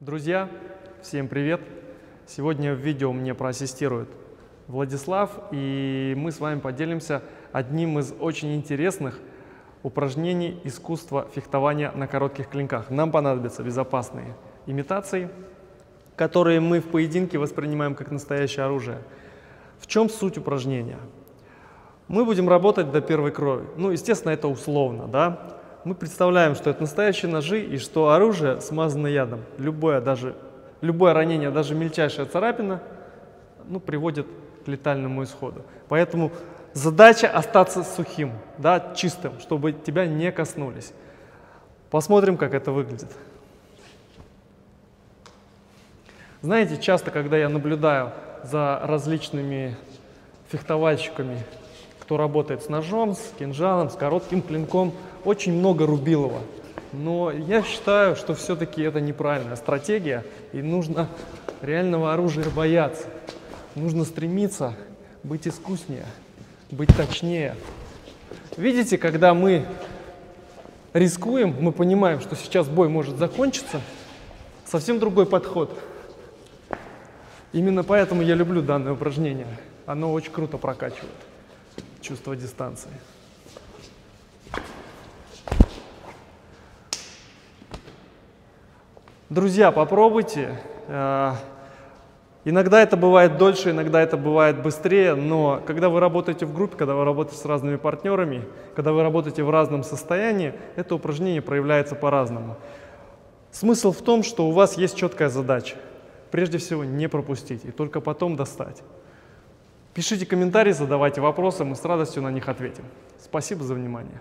Друзья, всем привет! Сегодня в видео мне проассистирует Владислав, и мы с вами поделимся одним из очень интересных упражнений искусства фехтования на коротких клинках. Нам понадобятся безопасные имитации, которые мы в поединке воспринимаем как настоящее оружие. В чем суть упражнения? Мы будем работать до первой крови. Ну, естественно, это условно, да? Мы представляем, что это настоящие ножи и что оружие смазано ядом. Любое, даже, любое ранение, даже мельчайшая царапина ну, приводит к летальному исходу. Поэтому задача остаться сухим, да, чистым, чтобы тебя не коснулись. Посмотрим, как это выглядит. Знаете, часто, когда я наблюдаю за различными фехтовальщиками, кто работает с ножом, с кинжалом, с коротким клинком, очень много рубилова. Но я считаю, что все-таки это неправильная стратегия, и нужно реального оружия бояться. Нужно стремиться быть искуснее, быть точнее. Видите, когда мы рискуем, мы понимаем, что сейчас бой может закончиться, совсем другой подход. Именно поэтому я люблю данное упражнение. Оно очень круто прокачивает чувство дистанции. Друзья, попробуйте. Э, иногда это бывает дольше, иногда это бывает быстрее, но когда вы работаете в группе, когда вы работаете с разными партнерами, когда вы работаете в разном состоянии, это упражнение проявляется по-разному. Смысл в том, что у вас есть четкая задача. Прежде всего, не пропустить и только потом достать. Пишите комментарии, задавайте вопросы, мы с радостью на них ответим. Спасибо за внимание.